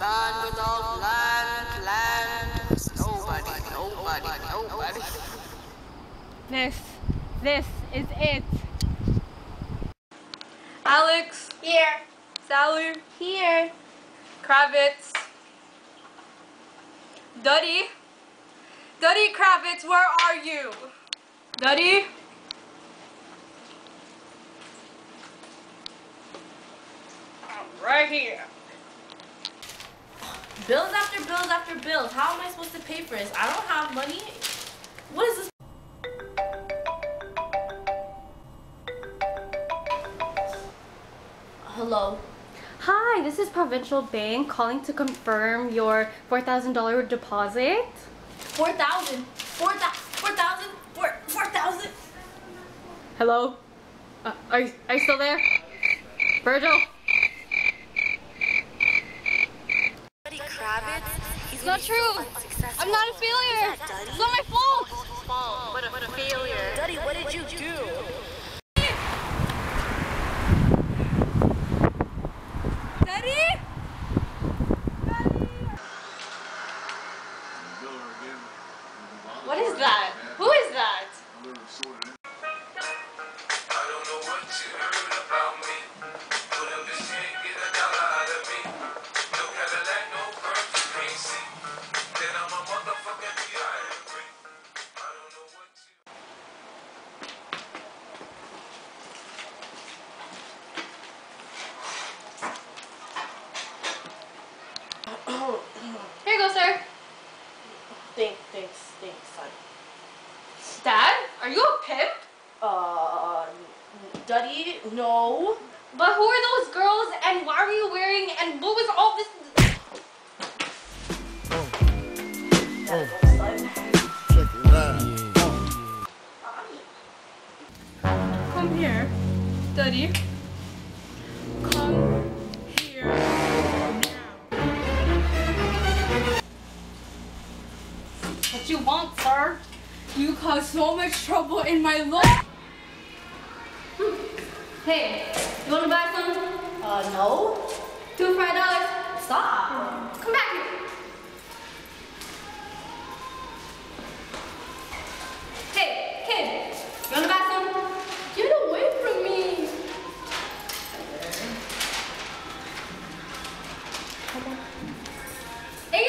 plan without plan, plan. There's nobody, nobody, nobody. This, this is it. Alex. Here. Sally. Here. Kravitz. Duddy. Duddy Kravitz, where are you? Duddy? I'm right here. Bills after bills after bills. How am I supposed to pay for this? I don't have money. What is this? Hello. Hi, this is Provincial Bank calling to confirm your $4,000 deposit. Four thousand. Four thousand. Four thousand. Four. Four thousand. Hello? Uh, are, are you still there? Virgil? Not true. I'm not a failure. It's not my fault. What a failure. Duddy, what did you do? Duddy? What is that? Who is that? Are you a pimp? Uh, Duddy, no. But who are those girls and why were you wearing and what was all this? Come here, Duddy. Come here now. What you want, sir? You caused so much trouble in my life. Hey, you wanna buy some? Uh, no. Two five dollars. Stop. Come back here. Hey, kid, you wanna buy some? Get away from me. Hey,